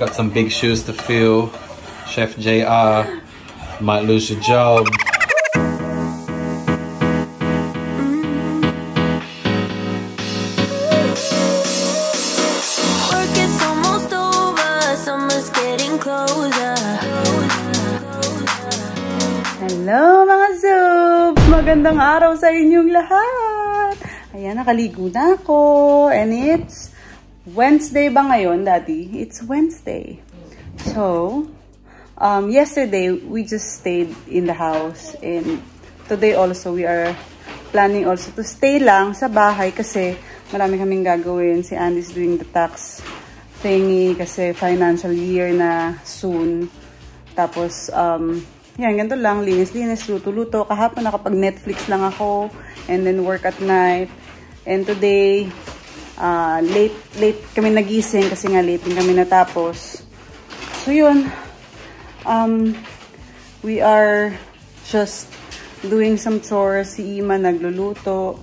Got some big shoes to fill. Chef JR might lose your job. Work is almost over, summer's getting closer. Hello mga Zoops! Magandang araw sa inyong lahat! Ayan, nakaligo na ako. And it's Wednesday ba ngayon, Daddy? It's Wednesday. So, um, yesterday, we just stayed in the house. And today also, we are planning also to stay lang sa bahay kasi marami kaming gagawin. Si Andy's doing the tax thingy kasi financial year na soon. Tapos, um, yan, ganito lang, linis-linis, luto-luto. Kahapon nakapag Netflix lang ako and then work at night. And today, uh, late, late kami nagising kasi nga late kami natapos. So, yun. Um, we are just doing some chores. Si Ima nagluluto.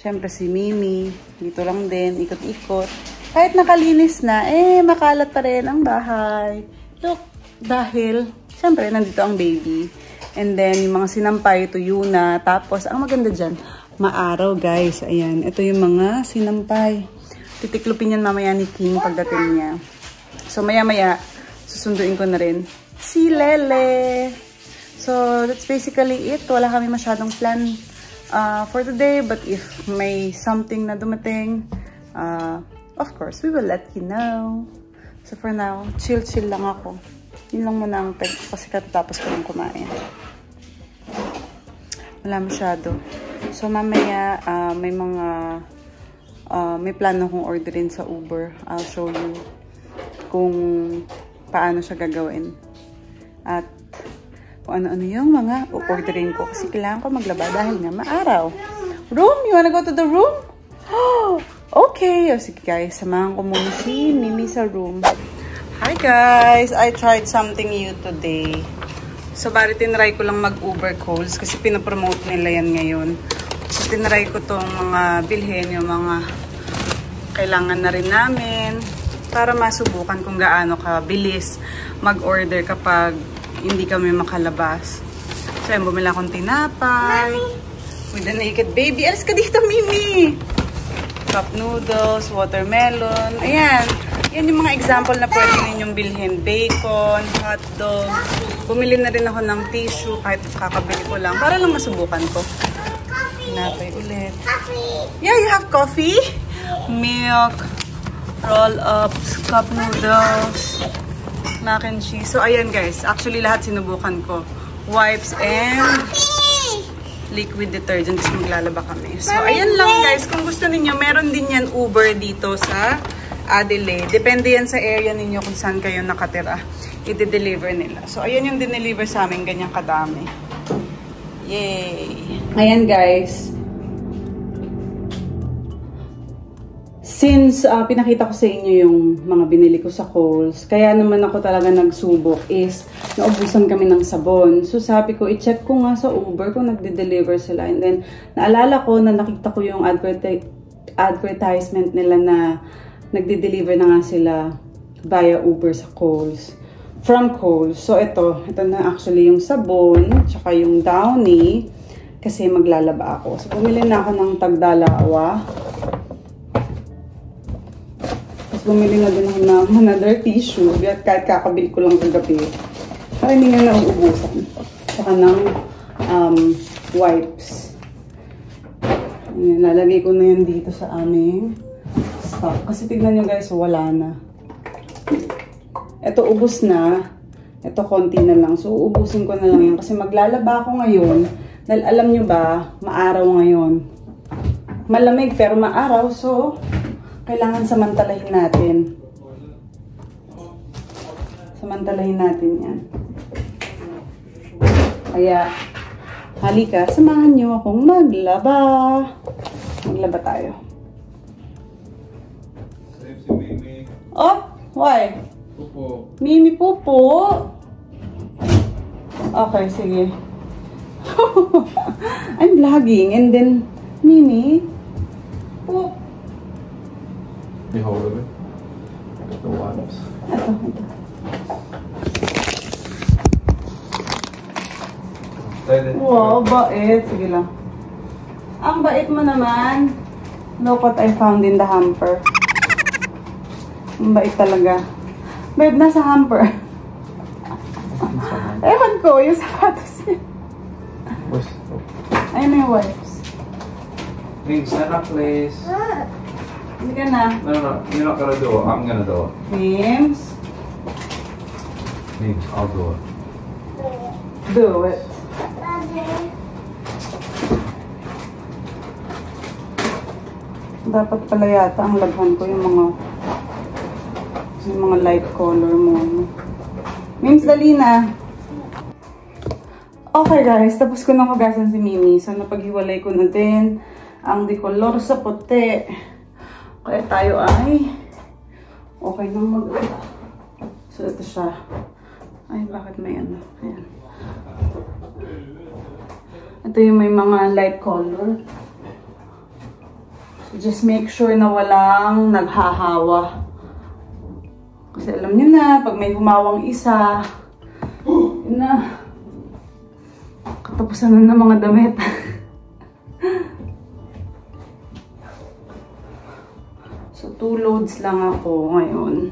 Siyempre si Mimi, dito lang din, ikot-ikot. Kahit nakalinis na, eh, makalat pa rin ang bahay. Look, dahil, siyempre, nandito ang baby. And then, yung mga sinampay, tuyo na. Tapos, ang maganda dyan, maaraw, guys. Ayan, ito yung mga sinampay. Titiklupin yan mamaya ni King pagdating niya. So, maya-maya, susunduin ko na rin si Lele. So, that's basically it. Wala kami masyadong plan uh, for today. But if may something na dumating, uh, of course, we will let you know. So, for now, chill-chill lang ako. Yun lang muna ang peg kasi katatapos ko lang kumain. Wala masyado. So, mamaya, uh, may mga, uh, may plan akong orderin sa Uber. I'll show you kung paano siya gagawin. At kung ano-ano yung mga orderin ko. Kasi kailangan ko maglaba dahil nga maaraw. Room? You wanna go to the room? okay. O sige guys, samahan ko muna si Mimi sa room. Hi guys! I tried something new today. So, bari tinry ko lang mag-Uber calls kasi pinapromote nila yan ngayon. So, tinry ko tong mga bilhin, yung mga kailangan na rin namin para masubukan kung gaano kabilis mag-order kapag hindi kami makalabas. So, yan, bumila akong tinapay. With the naked baby. Alas ka dito, Mimi! Cup noodles, watermelon. Ayan. Yan yung mga example na pwede ninyong bilhin. Bacon, hotdog. Bumili na rin ako ng tissue kahit kakabili ko lang. Para lang masubukan ko. Tinapay ulit. Yeah, you have coffee? Milk, roll-ups, cup noodles, mac and cheese. So, ayan guys. Actually, lahat sinubukan ko. Wipes and liquid detergent. Tapos maglalaba kami. So, ayan lang guys. Kung gusto ninyo, meron din yan Uber dito sa Adelaide. Depende yan sa area ninyo kung saan kayo nakatira. I-deliver nila. So, ayan yung dineliver sa amin. Ganyang kadami. Yay! Ayan guys. Since uh, pinakita ko sa inyo yung mga binili ko sa Kohl's, kaya naman ako talaga nagsubok is naubusan kami ng sabon. So sabi ko, i-check ko nga sa Uber kung nagde-deliver sila. And then, naalala ko na nakita ko yung adverti advertisement nila na nagde-deliver na nga sila via Uber sa Kohl's. From Kohl's. So ito, ito na actually yung sabon, tsaka yung Downy, kasi maglalaba ako. So bumili na ako ng tagdalawa. Tapos bumili na din ako ng another tissue. At kahit kakabili ko lang kagabi. Para hindi nga nauubusan. Saka ng um, wipes. Ayan, lalagay ko na yan dito sa aming stock. Kasi tignan nyo guys, wala na. Ito ubos na. Ito konti na lang. So uubusin ko na lang yan. Kasi maglalaba ako ngayon. Dahil alam nyo ba, maaraw ngayon. Malamig pero maaraw. So, kailangan samantalahin natin. Samantalahin natin yan. Kaya, halika, samahan nyo akong maglaba. Maglaba tayo. Oh, why? Pupo. Mimi Pupo. Okay, sige. I'm vlogging and then Mimi. Poop. Be hold of it. the wipes. Ito, ito. Wow, bait. Sige lang. Ang bait mo naman. Look what I found in the hamper. Ang bait talaga. Babe, nasa hamper. Ewan ko, yung sapatos niya. Where's Ayun na yung wipes. Hey, stand up, please. Hindi ka na. No, no, no. You're not gonna do it. I'm gonna do it. Mims, Means I'll do it. do it. Dapat pala yata ang laghan ko yung mga yung mga light color mo. no? Mims, dali na. Okay guys, tapos ko na hugasan si Mimi. So napaghiwalay ko na din ang decolor sa puti. Kaya tayo ay okay nang mag So ito siya. Ay, bakit may ano? Ayan. Ito yung may mga light color. So just make sure na walang naghahawa. Kasi alam niyo na, pag may humawang isa, yun na. Katapusan na ng mga damit. so, two loads lang ako ngayon.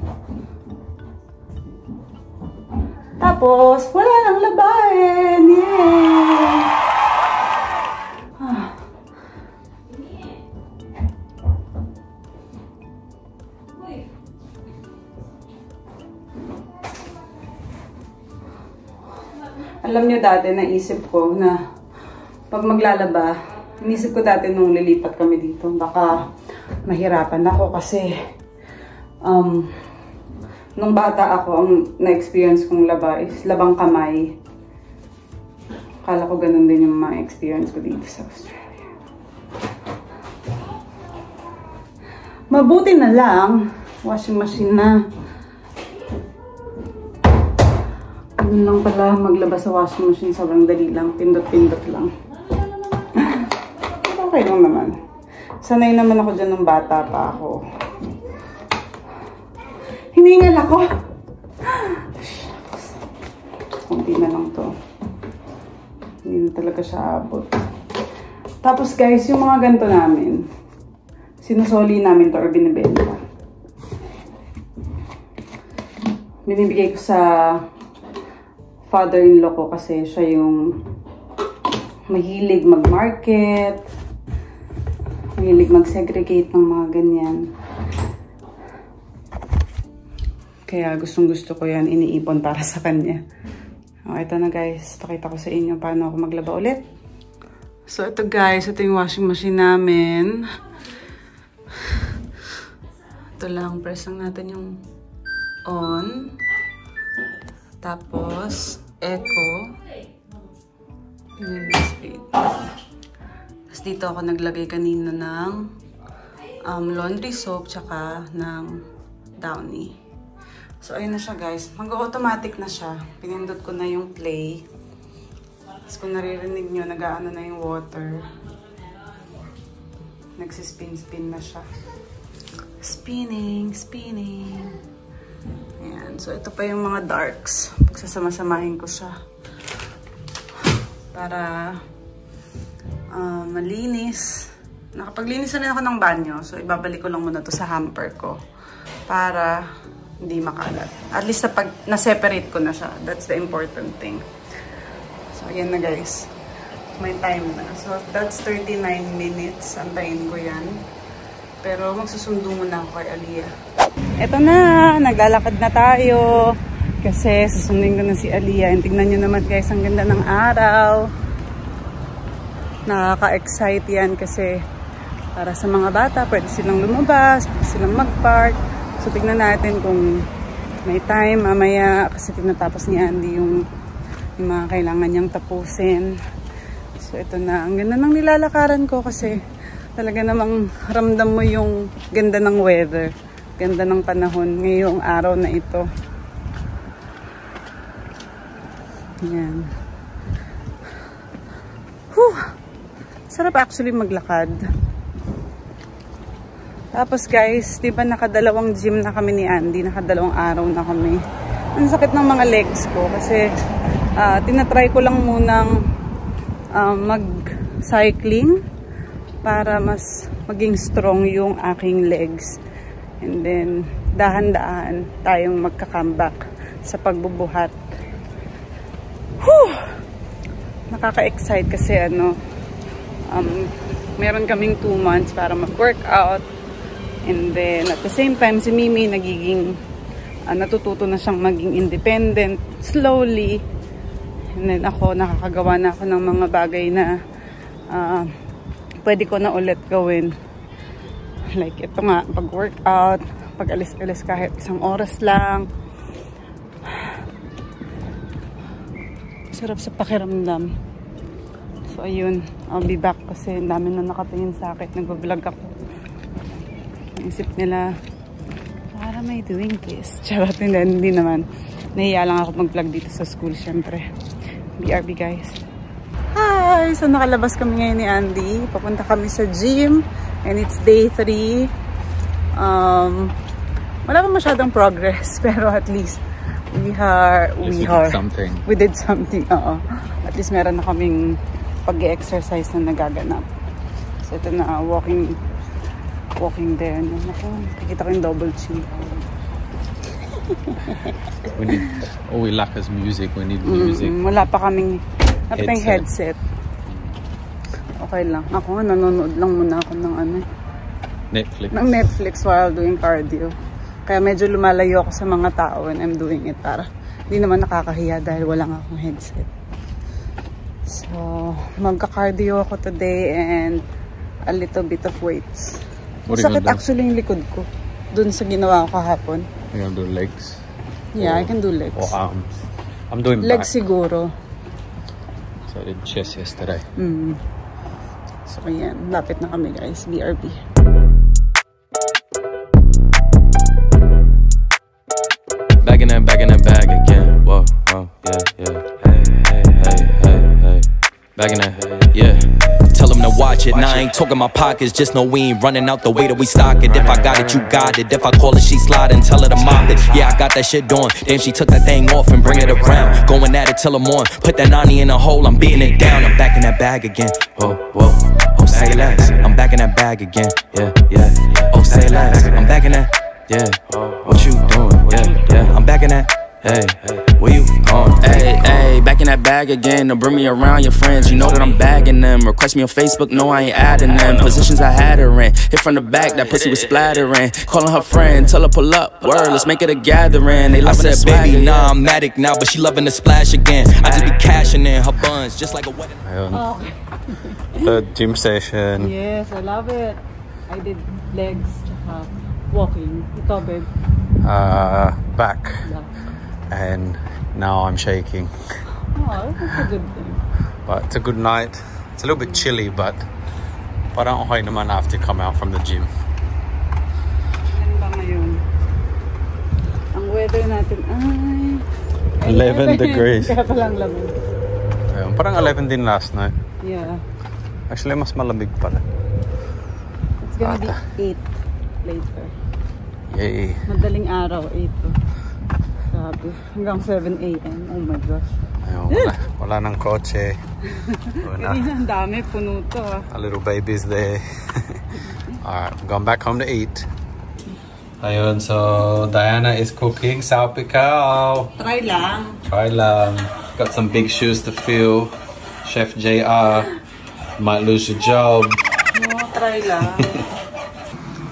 Tapos, wala nang labahin! Yay! Alam nyo dati, naisip ko na pag maglalaba, inisip ko dati nung lilipat kami dito, baka mahirapan ako kasi um, nung bata ako, ang na-experience kong laba is labang kamay. Kala ko ganun din yung mga experience ko dito sa Australia. Mabuti na lang, washing machine na. Ganun lang pala maglaba sa washing machine. Sobrang dali lang. Pindot-pindot lang. okay lang naman. Sanay naman ako dyan nung bata pa ako. Hiningal ako. Kunti na lang to. Hindi na talaga siya abot. Tapos guys, yung mga ganito namin, sinusoli namin to or binibenta. Binibigay ko sa father-in-law ko kasi siya yung mahilig mag-market, mahilig mag-segregate ng mga ganyan. Kaya gustong gusto ko yan iniipon para sa kanya. O, ito na guys. Pakita ko sa inyo paano ako maglaba ulit. So, ito guys. Ito yung washing machine namin. Ito lang. Press lang natin yung on. Tapos, echo. Speed. Tapos dito ako naglagay kanina ng um, laundry soap tsaka ng downy. So, ayun na siya guys. Mag-automatic na siya. Pinindot ko na yung play. Tapos kung naririnig nyo, nag-ano na yung water. Nagsispin-spin na siya. Spinning, spinning. Ayan. So, ito pa yung mga darks. Pagsasama-samahin ko siya. Para uh, malinis. Nakapaglinis na ako ng banyo. So, ibabalik ko lang muna to sa hamper ko. Para hindi makalat. At least na pag na-separate ko na siya. That's the important thing. So, ayan na guys. May time na. So, that's 39 minutes. Antayin ko yan. Pero magsusundo muna ako kay Aliyah. Eto na, naglalakad na tayo. Kasi susundin ko na si Aliyah. And tingnan nyo naman guys, ang ganda ng araw. Nakaka-excite yan kasi para sa mga bata, pwede silang lumabas, pwede silang mag-park. So tignan natin kung may time mamaya kasi tinatapos ni Andy yung, yung mga kailangan niyang tapusin. So ito na, ang ganda ng nilalakaran ko kasi talaga namang ramdam mo yung ganda ng weather. Ganda ng panahon ngayong araw na ito. Yan. Whew. Sarap actually maglakad. Tapos guys, di ba nakadalawang gym na kami ni Andy, nakadalawang araw na kami. Ang sakit ng mga legs ko kasi ah, tinatry ko lang munang ah, mag-cycling para mas maging strong yung aking legs. And then, dahan-daan tayong magka-comeback sa pagbubuhat. Whew! Nakaka-excite kasi ano, um, meron kaming 2 months para mag-workout. And then, at the same time, si Mimi nagiging, ah, natututo na siyang maging independent slowly. And then ako, nakakagawa na ako ng mga bagay na ah, pwede ko na ulit gawin. Like, ito nga, pag-workout, pag-alis-alis kahit isang oras lang. Sarap sa pakiramdam. So, ayun. I'll be back kasi dami na nakatingin sa akin. Nag-vlog ako. Isip nila, para may doing this. Charot, hindi, hindi naman. Nahiya lang ako mag-vlog dito sa school, syempre. BRB, guys. Hi! So, nakalabas kami ngayon ni Andy. Papunta kami sa gym. And it's day 3. Um, wala pa masyadong progress. Pero at least, we are, we you did are, something. we did something, oo. At least meron na kaming pag-exercise na nagaganap. So, ito na, walking, walking there. No, Naku, nakikita ko yung double chin. We need, all we lack is music. We need music. Mm, wala pa kaming, wala pa Headset. headset. Okay lang. Ako nga, nanonood lang muna ako ng ano, Netflix. ng Netflix while doing cardio. Kaya medyo lumalayo ako sa mga tao when I'm doing it para hindi naman nakakahiya dahil wala nga akong headset. So, magka-cardio ako today and a little bit of weights. What you Sakit actually yung likod ko. Dun sa ginawa ko kahapon. You're gonna do legs Yeah, I Or- can do legs. or arms. I'm doing Legs back. siguro. So I did chest yesterday. Mm. So, ayan. Lapit na kami guys. BRB. Back in that, back in that bag again. Whoa, whoa, yeah, yeah. Hey, hey, hey, hey, hey. Back in that, yeah. Tell them to watch it. Now I ain't talking my pockets. Just know we ain't running out the way that we stock it. If I got it, you got it. If I call it, she sliding. Tell her to mop it. Yeah, I got that shit doing. Damn, she took that thing off and bring it around. Going at it till I'm on. Put that 90 in a hole. I'm beating it down. I'm back in that bag again. Whoa, whoa. Oh, say less. I'm back in that bag again. Yeah, yeah. Oh, say less. I'm back in that. Yeah. What you doing? Yeah, yeah. I'm back in that. Hey, where you going? Hey, hey, back in that bag again. Don't bring me around your friends. You know that I'm bagging them. Request me on Facebook. No, I ain't adding them. Positions I had her in. Hit from the back. That pussy was splattering. Calling her friend. Tell her pull up. Word, let's make it a gathering. They loving I that said, swagger, baby, yeah. nah, I'm Matic now, but she loving the splash again. I just be cashing in her buns, just like a wedding. Ayun. Third gym session. Yes, I love it. I did legs, tsaka walking. Ikaw, babe. Uh, back. Yeah. And now I'm shaking. Oh, that's a good thing. But it's a good night. It's a little bit chilly, but parang okay naman after to come out from the gym. Yan ba ngayon? Ang weather natin ay... 11 degrees. Kaya palang lamig. Ayun, parang 11 din last night. Yeah. Actually, mas malamig pala. It's gonna Ata. be 8 later. Yay. Madaling araw, 8 to. Grabe. Hanggang 7 a.m. Oh my gosh. Ayun, wala, wala ng kotse. Kanina ang dami, puno to ah. A little baby's there. Alright, I'm going back home to eat. Ayun, so Diana is cooking sao picao. Try lang. Try lang. Got some big shoes to fill. Chef JR might lose your job. No, try lang.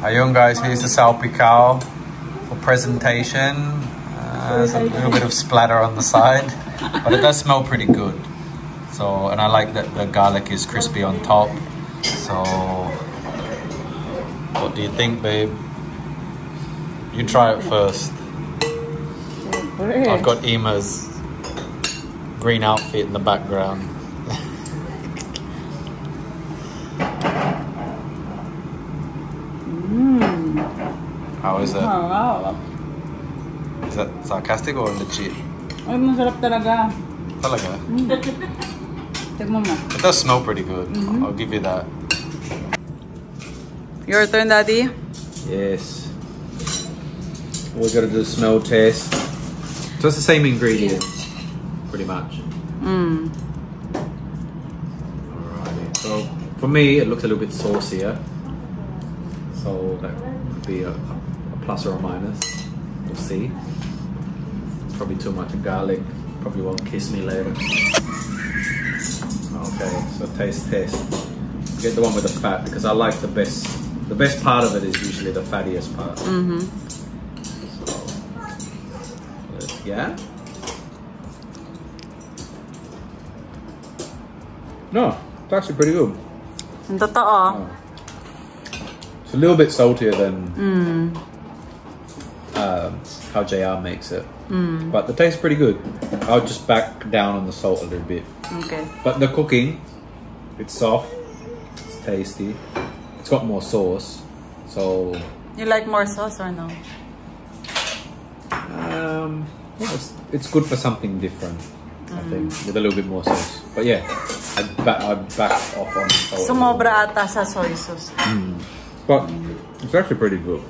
Ayun guys, here's the sao picao for presentation. Uh, there's a little bit of splatter on the side, but it does smell pretty good. So, and I like that the garlic is crispy on top. So, what do you think, babe? You try it first. I've got Ema's green outfit in the background. Mm. How is it? Wow. Is that sarcastic or legit? Ay, masarap talaga. Talaga. Tignan mo. It does smell pretty good. Mm-hmm. I'll give you that. Your turn, Daddy. Yes. We're gonna do a smell test. So it's the same ingredients, pretty much. Mm. Alrighty. So for me, it looks a little bit saucier. So that could be a, a plus or a minus. We'll see. It's probably too much garlic. Probably won't kiss me later. Okay, so taste test. Get the one with the fat because I like the best. The best part of it is usually the fattiest part. Mm-hmm. So, let's yeah. No, it's actually pretty good. Ang totoo. It's a little bit saltier than um, how JR makes it. But the taste pretty good. I'll just back down on the salt a little bit. Okay. But the cooking, it's soft, it's tasty, it's got more sauce. So, You like more sauce or no? um, it's, it's good for something different, I think, with a little bit more sauce. But yeah, I'd, ba- I'd back off on salt. Sumobra ata sa soy sauce. But it's actually pretty good.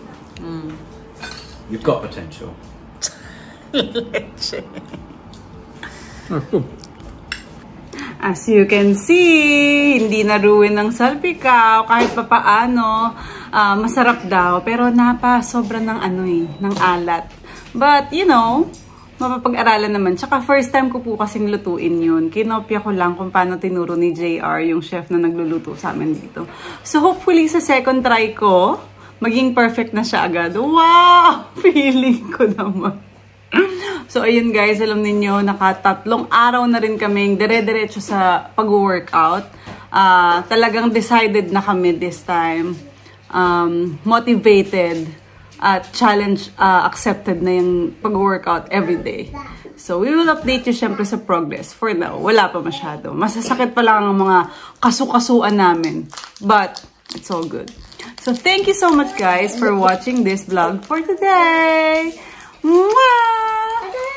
You've got potential. Leche. Good. As you can see, hindi na ruin ng salpikaw kahit papaano. ah, masarap daw, pero napa sobra ng ano eh, ng alat. But, you know, mapapag-aralan naman. Tsaka first time ko po kasing lutuin yun. Kinopya ko lang kung paano tinuro ni JR, yung chef na nagluluto sa amin dito. So, hopefully sa second try ko, maging perfect na siya agad. Wow! Feeling ko naman. So, ayun guys, alam ninyo, nakatatlong araw na rin kaming dire-diretso sa pag-workout. Ah, talagang decided na kami this time. Um, motivated at challenge ah, accepted na yung pag-workout every day. So, we will update you syempre sa progress. For now, wala pa masyado. Masasakit pa lang ang mga kasukasuan namin. But, it's all good. So, thank you so much guys for watching this vlog for today. Mwah!